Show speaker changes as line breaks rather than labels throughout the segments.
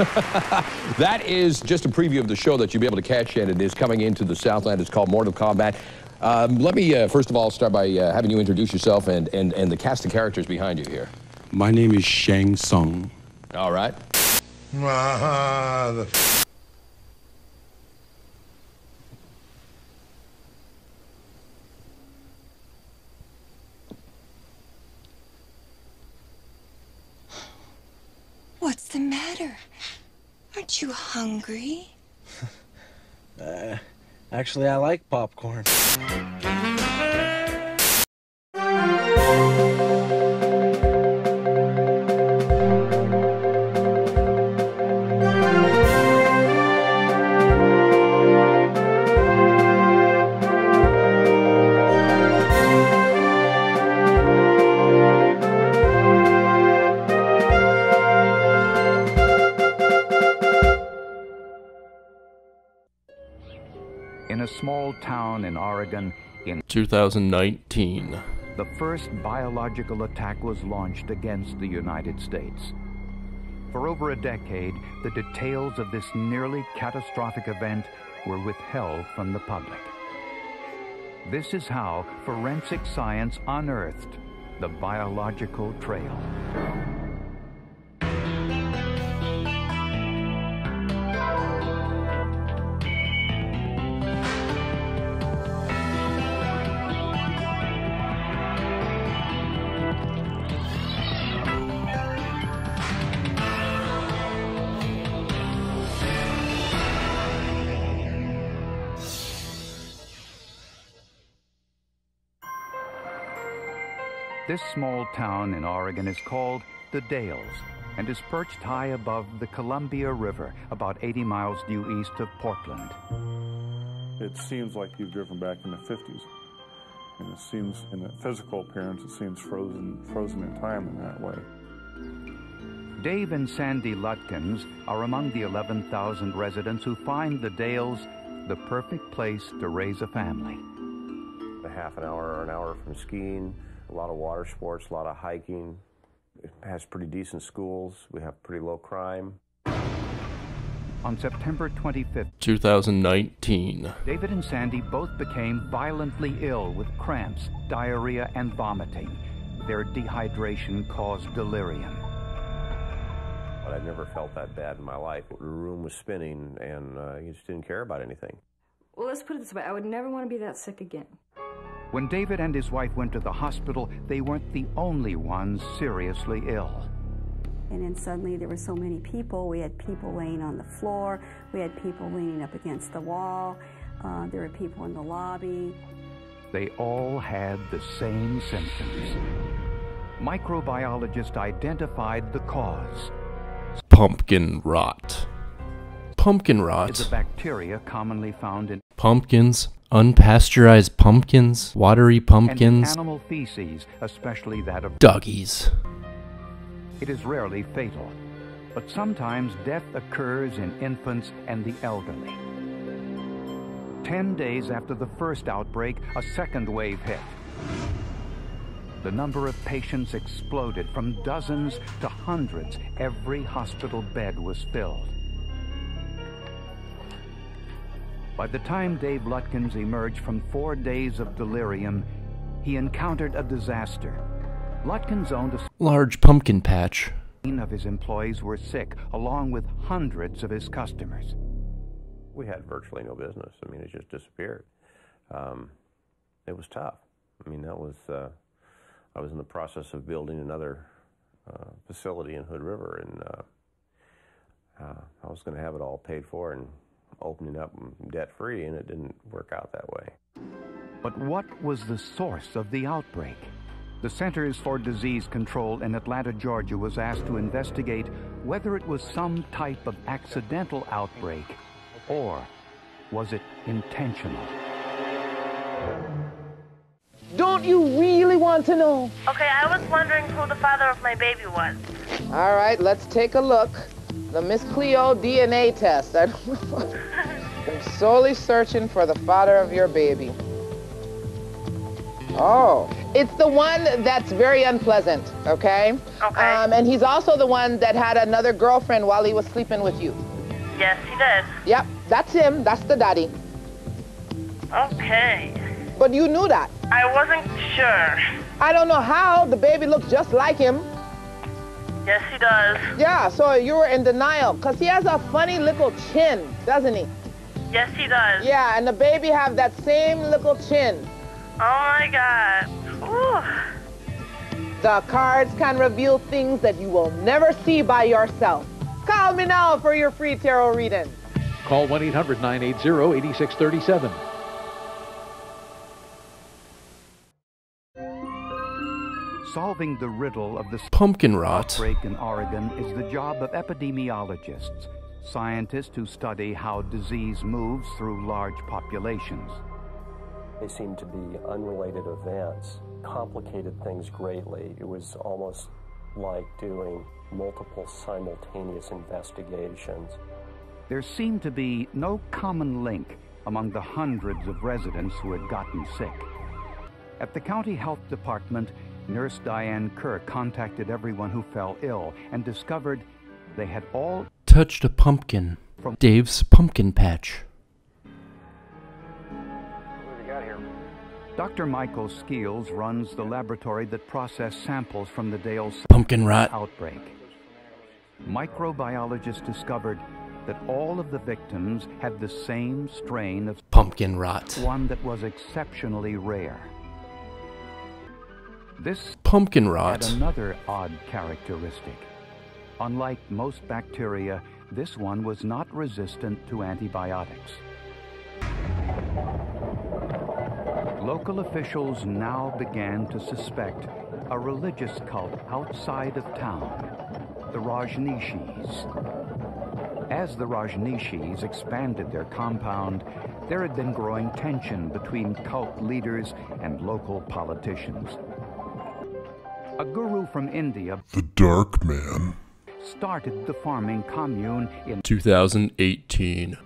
that is just a preview of the show that you'll be able to catch, and it is coming into the Southland. It's called Mortal Kombat. Um, let me, uh, first of all, start by uh, having you introduce yourself and, and, and the cast of characters behind you here.
My name is Shang Tsung.
All right.
What's the matter? Aren't you hungry?
Uh, actually, I like popcorn.
Small town in Oregon in
2019.
the first biological attack was launched against the United States. For over a decade, the details of this nearly catastrophic event were withheld from the public. This is how forensic science unearthed the biological trail. This small town in Oregon is called the Dalles and is perched high above the Columbia River, about 80 miles due east of Portland.
It seems like you've driven back in the 50s. And it seems, in the physical appearance, it seems frozen, frozen in time in that way.
Dave and Sandy Lutkins are among the 11,000 residents who find the Dalles the perfect place to raise a family.
a half an hour or an hour from skiing, a lot of water sports, a lot of hiking. It has pretty decent schools. We have pretty low crime.
On September 25th,
2019.
David and Sandy both became violently ill with cramps, diarrhea, and vomiting. Their dehydration caused delirium.
But I've never felt that bad in my life. The room was spinning, and uh, you just didn't care about anything.
Well, let's put it this way I would never want to be that sick again.
When David and his wife went to the hospital, they weren't the only ones seriously ill.
And then suddenly there were so many people. We had people laying on the floor. We had people leaning up against the wall. Uh, there were people in the lobby.
They all had the same symptoms. Microbiologists identified the cause.
Pumpkin rot. Pumpkin rot.
It's a bacteria commonly found in
Pumpkins. Unpasteurized pumpkins. Watery
and
pumpkins.
animal feces, especially that of
Doggies.
It is rarely fatal, but sometimes death occurs in infants and the elderly. Ten days after the first outbreak, a second wave hit. The number of patients exploded from dozens to hundreds. Every hospital bed was filled. By the time Dave Lutkins emerged from four days of delirium, he encountered a disaster. Lutkins owned a
Large pumpkin patch.
of his employees were sick, along with hundreds of his customers.
We had virtually no business. I mean, it just disappeared. Um, it was tough. I mean, that was, uh, I was in the process of building another uh, facility in Hood River, and uh, uh, I was going to have it all paid for and opening up debt free, and it didn't work out that way.
But what was the source of the outbreak? The Centers for Disease Control in Atlanta, Georgia was asked to investigate whether it was some type of accidental outbreak or was it intentional.
Don't you really want to know?
Okay, I was wondering who the father of my baby was.
All right, let's take a look. The Miss Cleo DNA test. I don't know. I'm solely searching for the father of your baby. Oh, It's the one that's very unpleasant, okay?
Okay.
Um, and he's also the one that had another girlfriend while he was sleeping with you.
Yes, he did.
Yep, that's him. That's the daddy.
Okay.
But you knew that.
I wasn't sure.
I don't know how. The baby looks just like him.
Yes, he does.
Yeah, so you were in denial because he has a funny little chin, doesn't he?
Yes, he does.
Yeah, and the baby have that same little chin.
Oh my God. Ooh.
The cards can reveal things that you will never see by yourself. Call me now for your free tarot reading.
Call 1 800 980 8637.
Solving the riddle of the
Pumpkin rot.
outbreak in Oregon is the job of epidemiologists, scientists who study how disease moves through large populations.
They seemed to be unrelated events, complicated things greatly. It was almost like doing multiple simultaneous investigations.
There seemed to be no common link among the hundreds of residents who had gotten sick. At the county health department, nurse Diane Kerr contacted everyone who fell ill and discovered they had all
Touched a pumpkin. From Dave's pumpkin patch.
Dr. Michael Skeels runs the laboratory that processed samples from the Dale
Pumpkin rot.
outbreak. Microbiologists discovered that all of the victims had the same strain of
Pumpkin rot.
one that was exceptionally rare. This
Pumpkin
had another odd characteristic. Unlike most bacteria, this one was not resistant to antibiotics. Local officials now began to suspect a religious cult outside of town, the Rajneeshis. As the Rajneeshis expanded their compound, there had been growing tension between cult leaders and local politicians. A guru from India
The Dark Man.
started the farming commune in
2018.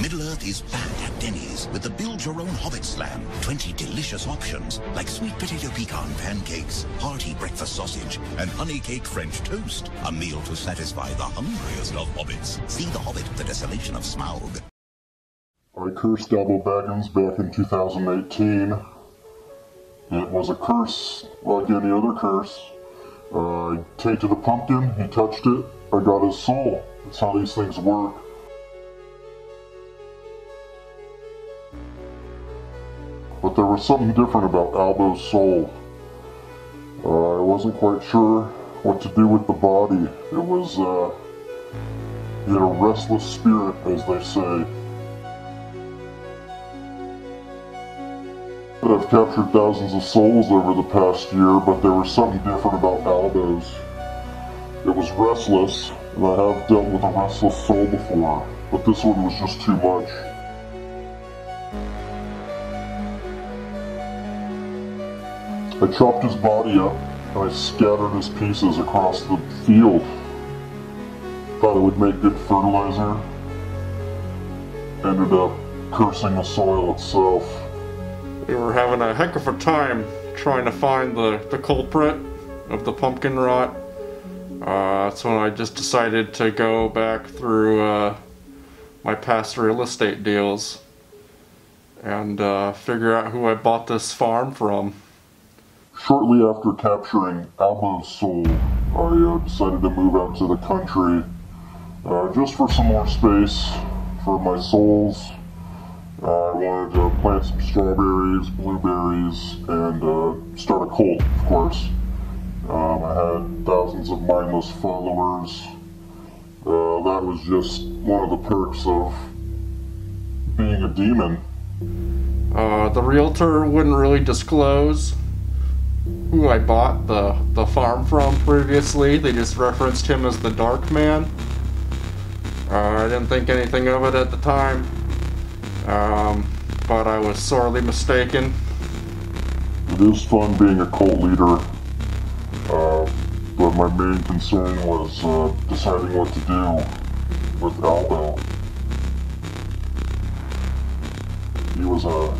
Middle Earth is back at Denny's with the Build Your Own Hobbit Slam. 20 delicious options like sweet potato pecan pancakes, hearty breakfast sausage, and honey cake French toast. A meal to satisfy the hungriest of hobbits. See The Hobbit, The Desolation of Smaug.
I cursed Albo Baggins back in 2018. It was a curse like any other curse. Uh, I tainted a pumpkin, he touched it, I got his soul. That's how these things work. But there was something different about Albo's soul. Uh, I wasn't quite sure what to do with the body. It was, uh, he had a restless spirit, as they say. I've captured thousands of souls over the past year, but there was something different about Albo's. It was restless, and I have dealt with a restless soul before, but this one was just too much. I chopped his body up, and I scattered his pieces across the field. Thought it would make good fertilizer. Ended up cursing the soil itself.
We were having a heck of a time trying to find the, the culprit of the pumpkin rot. Uh, that's when I just decided to go back through uh, my past real estate deals and uh, figure out who I bought this farm from.
Shortly after capturing Albo's soul, I uh, decided to move out to the country uh, just for some more space for my souls. Uh, I wanted to plant some strawberries, blueberries, and uh, start a cult, of course. Um, I had thousands of mindless followers. Uh, that was just one of the perks of being a demon.
Uh, the realtor wouldn't really disclose who I bought the, the farm from previously. They just referenced him as the Dark Man. Uh, I didn't think anything of it at the time, um, but I was sorely mistaken.
It is fun being a cult leader, uh, but my main concern was uh, deciding what to do with Albo. He was a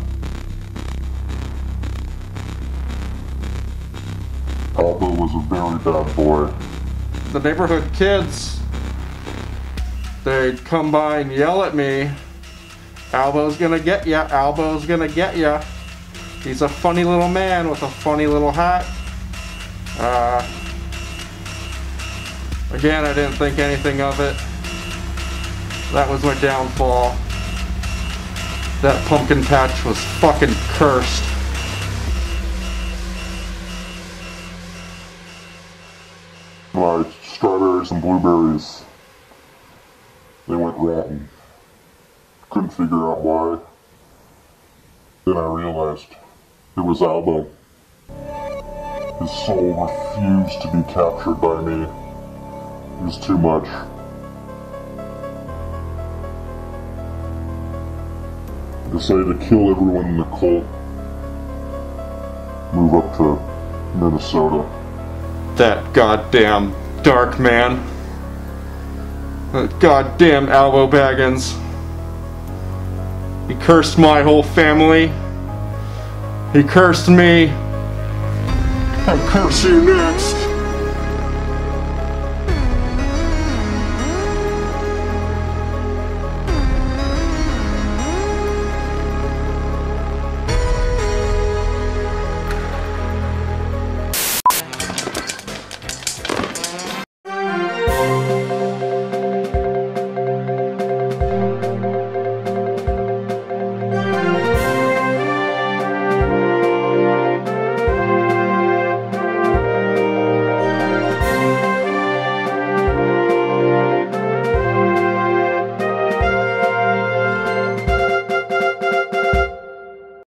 Albo was a very bad boy.
The neighborhood kids, they'd come by and yell at me, Albo's gonna get ya, Albo's gonna get ya. He's a funny little man with a funny little hat. Uh, again, I didn't think anything of it. That was my downfall. That pumpkin patch was fucking cursed.
My strawberries and blueberries, they went rotten. Couldn't figure out why. Then I realized it was Albo. His soul refused to be captured by me. It was too much. I decided to kill everyone in the cult. Move up to Minnesota.
That goddamn dark man. That goddamn Albo Baggins. He cursed my whole family. He cursed me. I curse you next.